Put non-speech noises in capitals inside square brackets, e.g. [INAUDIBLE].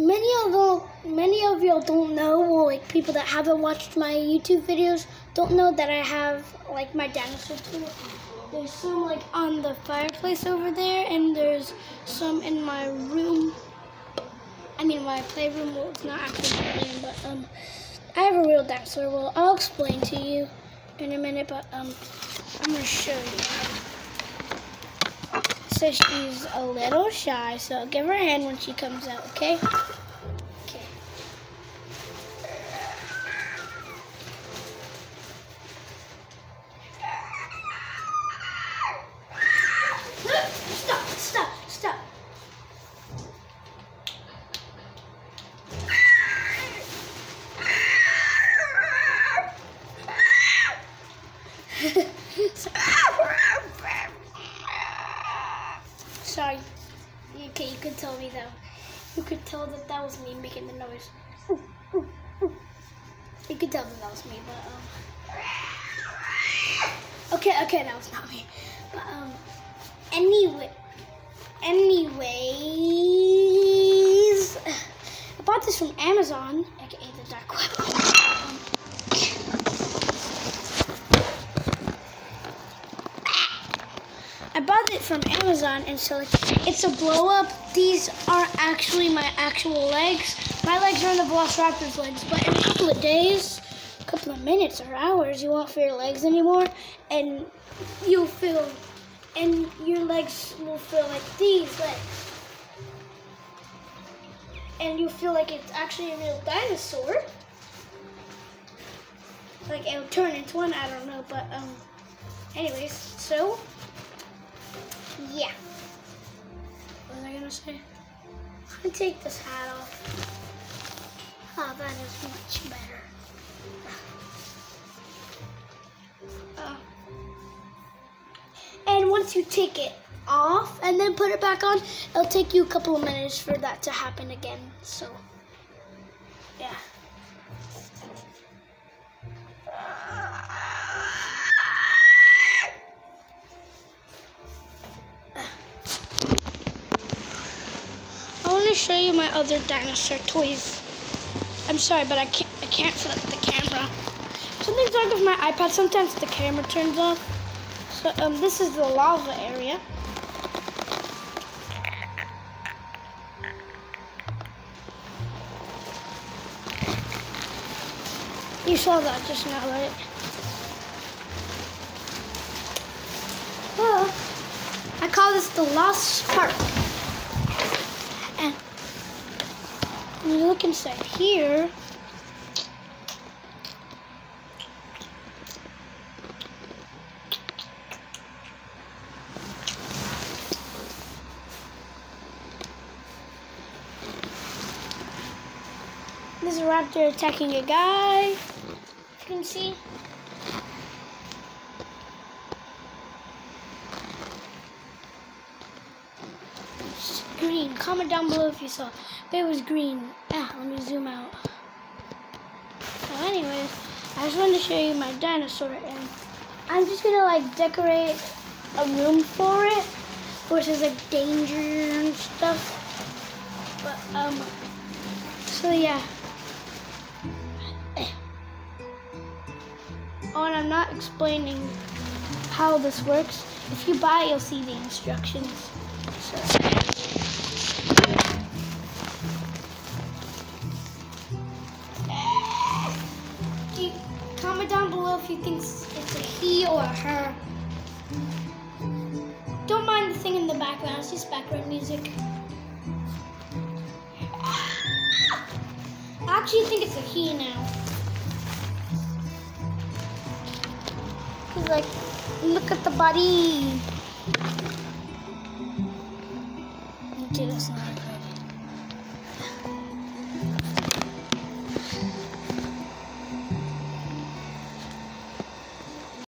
many of you, many of you don't know, well, like people that haven't watched my YouTube videos don't know that I have like my dinosaur tool. There's some like on the fireplace over there, and there's some in my room. I mean, my playroom. Well, it's not actually my room, but um, I have a real dinosaur. Well, I'll explain to you in a minute, but um, I'm gonna show you. So she's a little shy, so give her a hand when she comes out, okay? Okay. [LAUGHS] Stop, stop, stop. Sorry. Okay, you could tell me though. You could tell that that was me making the noise. You could tell that that was me, but um. Okay, okay, that was not me. But um. Anyway, anyways, I bought this from Amazon, aka the dark web. Um, I bought it from Amazon, and so it's a blow up. These are actually my actual legs. My legs are in the Velociraptor's legs, but in a couple of days, a couple of minutes or hours, you won't feel your legs anymore, and you'll feel, and your legs will feel like these legs. And you'll feel like it's actually a real dinosaur. Like it'll turn into one, I don't know, but um, anyways, so yeah. What was I gonna say? I'm gonna take this hat off. Oh, that is much better. Uh, and once you take it off and then put it back on, it'll take you a couple of minutes for that to happen again. So, yeah. Show you my other dinosaur toys. I'm sorry, but I can't. I can't flip the camera. Something's wrong with my iPad. Sometimes the camera turns off. So um, this is the lava area. You saw that just now, right? Well, I call this the Lost Spark. And when you look inside here, there's a raptor attacking a guy. You can see. It's green. Comment down below if you saw. It was green. Ah, let me zoom out. So anyways, I just wanted to show you my dinosaur and I'm just gonna like decorate a room for it, is like danger and stuff. But um so yeah. [COUGHS] Oh, and I'm not explaining how this works. If you buy, you'll see the instructions. Comment down below if you think it's a he or a her. Don't mind the thing in the background, it's just background music. I actually think it's a he now. He's like, look at the body.